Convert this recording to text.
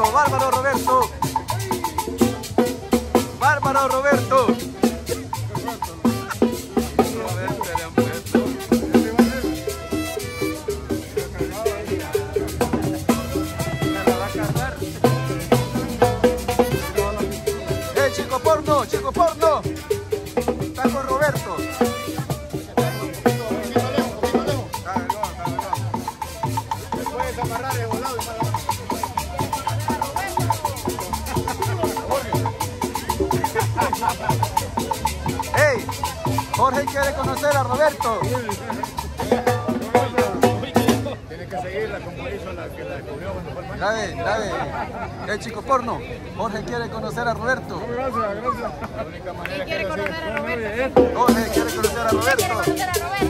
Roberto, bárbaro Roberto. Bárbaro Roberto. ¡Eh, chico porno! ¡Chico porno! Está Roberto. ¡Ey! Jorge quiere conocer a Roberto. Tienes que seguirla como hizo la que la descubrió cuando fue al. Dale, dale. ¡Eh, chico porno! Jorge quiere conocer a Roberto. Gracias, gracias. La única manera quiere que conocer a Roberto. Jorge quiere conocer a ¿Quiere Roberto.